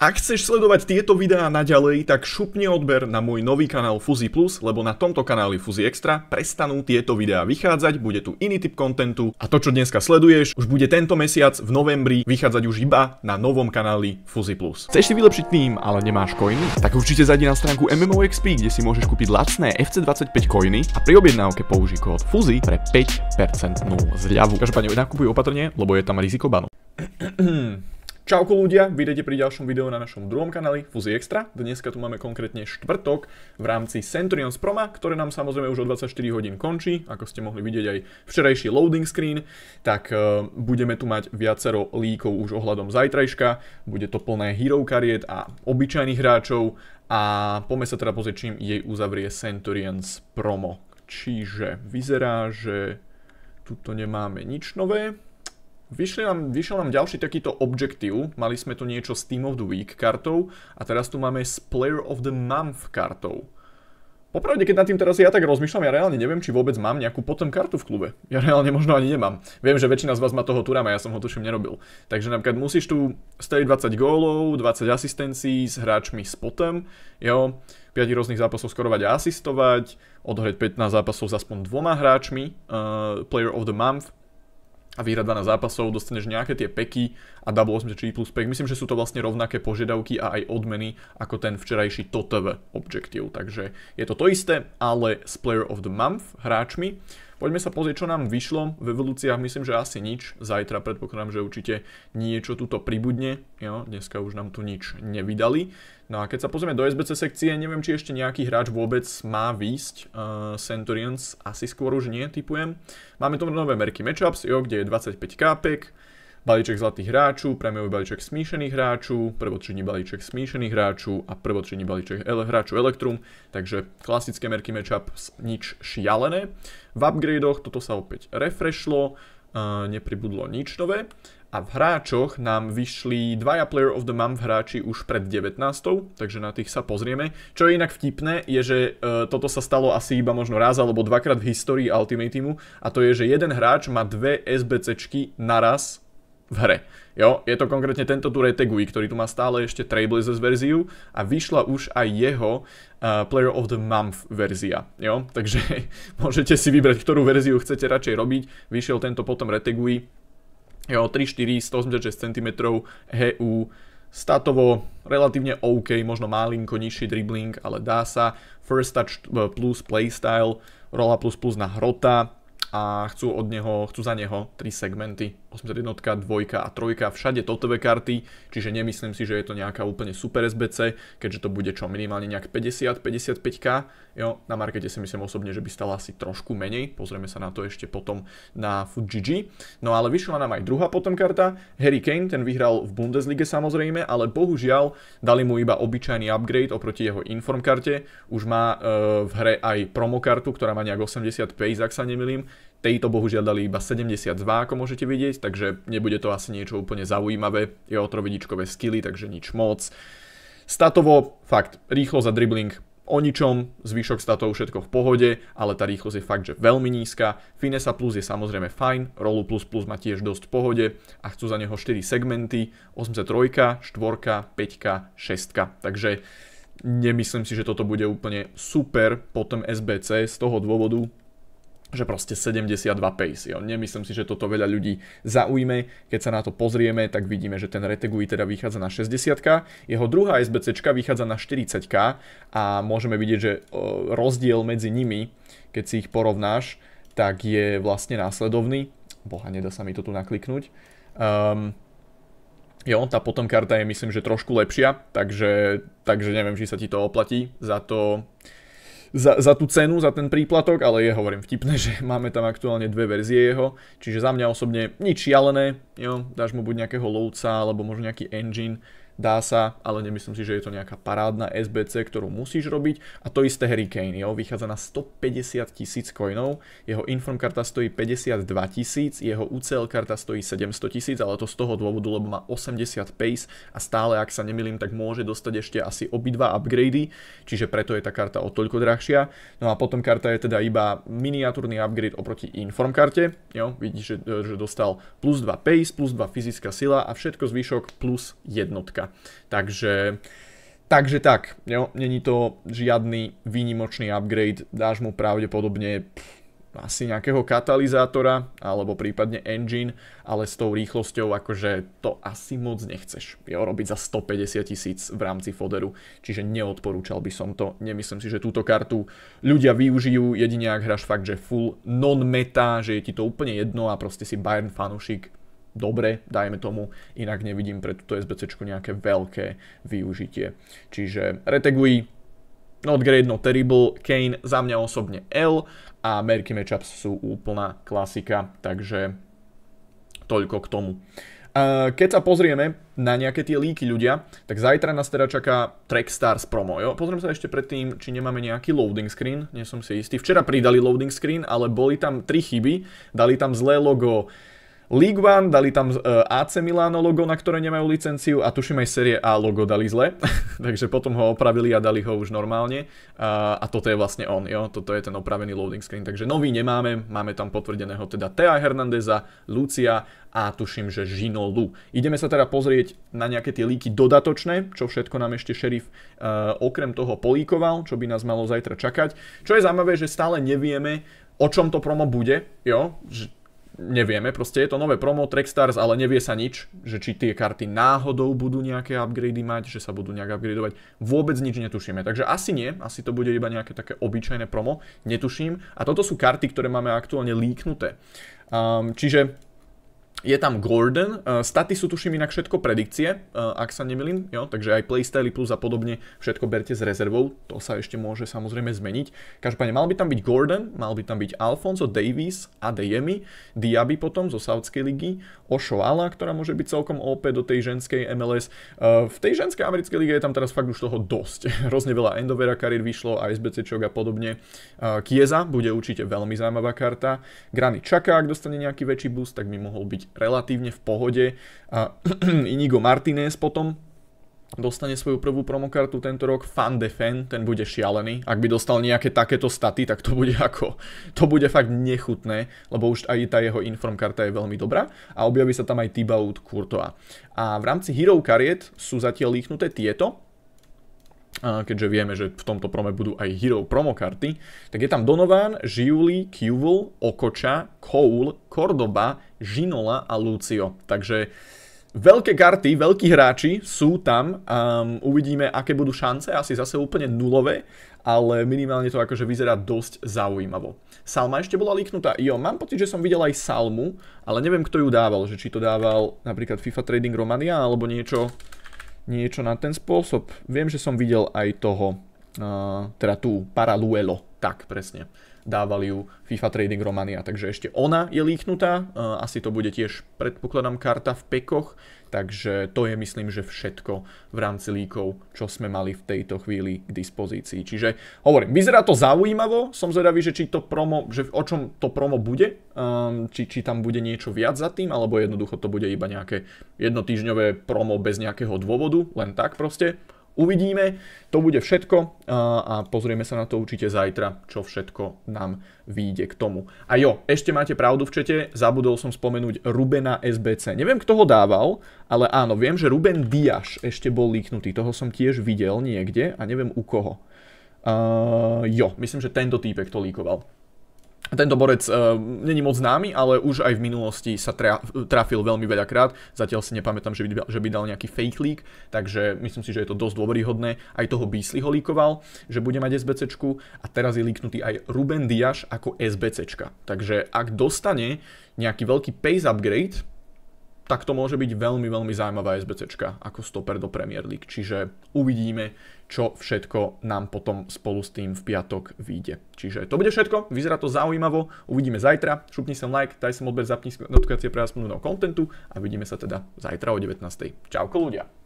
Ak chceš sledovať tieto videá naďalej, tak šupni odber na môj nový kanál Fuzi Plus, lebo na tomto kanáli Fuzi Extra prestanú tieto videá vychádzať, bude tu iný typ kontentu a to, čo dneska sleduješ, už bude tento mesiac v novembri vychádzať už iba na novom kanáli Fuzi Plus. Chceš si vylepšiť tým, ale nemáš coiny? Tak určite zajdi na stránku MMOXP, kde si môžeš kúpiť lacné FC25 coiny a pri objednávke použij kód FUZI pre 5% zľavu. Každopádne nakupuj opatrne, lebo je tam riziko banu. Čauko ľudia, vidíte pri ďalšom videu na našom druhom kanáli Fuzi Extra. Dneska tu máme konkrétne štvrtok v rámci Centurions Proma, ktoré nám samozrejme už o 24 hodín končí, ako ste mohli vidieť aj včerajší loading screen, tak uh, budeme tu mať viacero líkov už ohľadom zajtrajška, bude to plné hero kariet a obyčajných hráčov a poďme sa teda pozrieť, čím jej uzavrie Centurions Promo. Čiže vyzerá, že tuto nemáme nič nové, Vyšli nám, vyšiel nám ďalší takýto objektív, mali sme tu niečo s Team of the Week kartou a teraz tu máme s Player of the Month kartou. Popravde, keď nad tým teraz ja tak rozmýšľam, ja reálne neviem, či vôbec mám nejakú potom kartu v klube. Ja reálne možno ani nemám. Viem, že väčšina z vás má toho Turama, ja som ho tuším nerobil. Takže napríklad musíš tu streliť 20 gólov, 20 asistencií s hráčmi s potom, jo, 5 rôznych zápasov skorovať a asistovať, odohrať 15 zápasov s aspoň dvoma hráčmi, uh, Player of the Month, a vyhrať 12 zápasov, dostaneš nejaké tie peky a double 84 plus pek. Myslím, že sú to vlastne rovnaké požiadavky a aj odmeny ako ten včerajší TOTV objektív. Takže je to to isté, ale s Player of the Month hráčmi. Poďme sa pozrieť, čo nám vyšlo v evolúciách. Myslím, že asi nič. Zajtra predpokladám, že určite niečo tuto pribudne. Jo, dneska už nám tu nič nevydali. No a keď sa pozrieme do SBC sekcie, neviem, či ešte nejaký hráč vôbec má výsť. Uh, Centurions asi skôr už nie, typujem. Máme tu nové merky matchups, jo, kde je 25 kápek balíček zlatých hráčov, prémiový balíček smíšených hráčov, prvotriedný balíček smíšených hráčov a prvotriedný balíček ele- hráčov Electrum, takže klasické merky matchup, nič šialené. V upgradeoch toto sa opäť refreshlo, uh, nepribudlo nič nové. A v hráčoch nám vyšli dvaja Player of the Month hráči už pred 19, takže na tých sa pozrieme. Čo je inak vtipné, je, že uh, toto sa stalo asi iba možno raz alebo dvakrát v histórii Ultimate Teamu a to je, že jeden hráč má dve SBCčky naraz v hre. Jo, je to konkrétne tento tu Retegui, ktorý tu má stále ešte Trailblazers verziu a vyšla už aj jeho uh, Player of the Month verzia. Jo, takže môžete si vybrať, ktorú verziu chcete radšej robiť. Vyšiel tento potom Retegui, jo, 3-4, 186 cm, HU, statovo relatívne OK, možno malinko nižší dribbling, ale dá sa. First touch eh, plus playstyle, rola plus plus na hrota, a chcú od neho, chcú za neho 3 segmenty, 81, 2 a 3, všade TOTV karty, čiže nemyslím si, že je to nejaká úplne super SBC, keďže to bude čo minimálne nejak 50-55k, jo, na markete si myslím osobne, že by stala asi trošku menej, pozrieme sa na to ešte potom na FUGG, no ale vyšla nám aj druhá potom karta, Harry Kane, ten vyhral v Bundeslige samozrejme, ale bohužiaľ dali mu iba obyčajný upgrade oproti jeho inform karte, už má e, v hre aj promokartu, ktorá má nejak 80 pace, ak sa nemilím, Tejto bohužiaľ dali iba 72, ako môžete vidieť, takže nebude to asi niečo úplne zaujímavé. Je o trovidičkové skily, takže nič moc. Statovo, fakt, rýchlo za dribbling o ničom, zvyšok statov všetko v pohode, ale tá rýchlosť je fakt, že veľmi nízka. Finesa Plus je samozrejme fajn, Rolu Plus Plus má tiež dosť v pohode a chcú za neho 4 segmenty, 83, 4, 5, 6. Takže nemyslím si, že toto bude úplne super potom SBC z toho dôvodu, že proste 72 pace. Jo. Nemyslím si, že toto veľa ľudí zaujme. Keď sa na to pozrieme, tak vidíme, že ten Retegui teda vychádza na 60 jeho druhá SBC vychádza na 40 a môžeme vidieť, že rozdiel medzi nimi, keď si ich porovnáš, tak je vlastne následovný. Boha, nedá sa mi to tu nakliknúť. Um, jo, tá potom karta je myslím, že trošku lepšia, takže, takže neviem, či sa ti to oplatí za to za, za tú cenu, za ten príplatok, ale je hovorím vtipné, že máme tam aktuálne dve verzie jeho, čiže za mňa osobne nič šialené, jo, dáš mu buď nejakého lovca, alebo možno nejaký engine, dá sa, ale nemyslím si, že je to nejaká parádna SBC, ktorú musíš robiť. A to isté Harry Kane, jo, vychádza na 150 tisíc coinov, jeho Inform karta stojí 52 tisíc, jeho UCL karta stojí 700 tisíc, ale to z toho dôvodu, lebo má 80 pace a stále, ak sa nemilím, tak môže dostať ešte asi obidva upgrady, čiže preto je tá karta o toľko drahšia. No a potom karta je teda iba miniatúrny upgrade oproti Inform karte, jo, vidíš, že, že dostal plus 2 pace, plus 2 fyzická sila a všetko zvyšok plus jednotka. Takže Takže tak, jo, není to žiadny výnimočný upgrade, dáš mu pravdepodobne pff, asi nejakého katalizátora alebo prípadne engine, ale s tou rýchlosťou akože to asi moc nechceš jo, robiť za 150 tisíc v rámci foderu, čiže neodporúčal by som to. Nemyslím si, že túto kartu ľudia využijú, jedine ak hráš fakt, že full non-meta, že je ti to úplne jedno a proste si Bayern fanušik, dobre, dajme tomu, inak nevidím pre túto SBC nejaké veľké využitie. Čiže Retegui, not great, not terrible, Kane za mňa osobne L a Merky Matchups sú úplná klasika, takže toľko k tomu. Keď sa pozrieme na nejaké tie líky ľudia, tak zajtra nás teda čaká Trackstars promo. Jo? Pozriem sa ešte predtým, či nemáme nejaký loading screen, nie som si istý. Včera pridali loading screen, ale boli tam tri chyby. Dali tam zlé logo League One, dali tam e, AC Milano logo, na ktoré nemajú licenciu a tuším aj série A logo dali zle, takže potom ho opravili a dali ho už normálne uh, a toto je vlastne on, jo? toto je ten opravený loading screen, takže nový nemáme, máme tam potvrdeného teda Tea Hernandeza, Lucia a tuším, že Žino Lu. Ideme sa teda pozrieť na nejaké tie líky dodatočné, čo všetko nám ešte šerif uh, okrem toho políkoval, čo by nás malo zajtra čakať. Čo je zaujímavé, že stále nevieme, o čom to promo bude, jo? Nevieme, proste je to nové promo Trackstars, ale nevie sa nič, že či tie karty náhodou budú nejaké upgrady mať, že sa budú nejak upgradovať, vôbec nič netušíme. Takže asi nie, asi to bude iba nejaké také obyčajné promo, netuším. A toto sú karty, ktoré máme aktuálne líknuté. Um, čiže je tam Gordon, uh, staty sú tuším inak všetko predikcie, uh, ak sa nemilím, jo? takže aj playstyle plus a podobne všetko berte s rezervou, to sa ešte môže samozrejme zmeniť. Každopádne mal by tam byť Gordon, mal by tam byť Alfonso Davies, Adeyemi, Diaby potom zo Saudskej ligy, Ošoala, ktorá môže byť celkom OP do tej ženskej MLS. Uh, v tej ženskej americkej lige je tam teraz fakt už toho dosť. Hrozne veľa Endovera kariér vyšlo, aj SBCčok a podobne. Kieza bude určite veľmi zaujímavá karta. Grany Čaka, ak dostane nejaký väčší boost, tak by mohol byť relatívne v pohode. A Inigo Martinez potom dostane svoju prvú promokartu tento rok, Fan de Fan, ten bude šialený. Ak by dostal nejaké takéto staty, tak to bude ako, to bude fakt nechutné, lebo už aj tá jeho inform karta je veľmi dobrá a objaví sa tam aj Thibaut Courtois. A v rámci Hero kariet sú zatiaľ líchnuté tieto, keďže vieme, že v tomto prome budú aj Hero promo karty, tak je tam Donovan, Giuli, Kewell, Okoča, Cole, Cordoba, Žinola a Lucio. Takže veľké karty, veľkí hráči sú tam. Um, uvidíme, aké budú šance, asi zase úplne nulové, ale minimálne to akože vyzerá dosť zaujímavo. Salma ešte bola líknutá. Jo, mám pocit, že som videl aj Salmu, ale neviem, kto ju dával, že či to dával napríklad FIFA Trading Romania alebo niečo niečo na ten spôsob. Viem, že som videl aj toho, uh, teda tú Paraluelo, tak presne. Dávali ju FIFA Trading Romania, takže ešte ona je líknutá, asi to bude tiež predpokladám karta v pekoch, takže to je myslím, že všetko v rámci líkov, čo sme mali v tejto chvíli k dispozícii. Čiže hovorím, vyzerá to zaujímavo, som zvedavý, že či to promo, že o čom to promo bude, um, či, či tam bude niečo viac za tým, alebo jednoducho to bude iba nejaké jednotýžňové promo bez nejakého dôvodu, len tak proste Uvidíme, to bude všetko a pozrieme sa na to určite zajtra, čo všetko nám vyjde k tomu. A jo, ešte máte pravdu v čete, zabudol som spomenúť Rubena SBC. Neviem, kto ho dával, ale áno, viem, že Ruben Diaš ešte bol líknutý, toho som tiež videl niekde a neviem u koho. Uh, jo, myslím, že tento týpek to líkoval. Tento borec uh, není moc známy, ale už aj v minulosti sa tra- trafil veľmi veľakrát. Zatiaľ si nepamätám, že by, že by dal nejaký fake leak, takže myslím si, že je to dosť dôveryhodné. Aj toho Beasley ho líkoval, že bude mať SBCčku a teraz je líknutý aj Ruben Diaš ako SBCčka. Takže ak dostane nejaký veľký pace upgrade, tak to môže byť veľmi, veľmi zaujímavá SBCčka ako stoper do Premier League. Čiže uvidíme, čo všetko nám potom spolu s tým v piatok vyjde. Čiže to bude všetko, vyzerá to zaujímavo, uvidíme zajtra, šupni sem like, daj sem odber, zapni notifikácie pre vás kontentu a vidíme sa teda zajtra o 19. Čauko ľudia.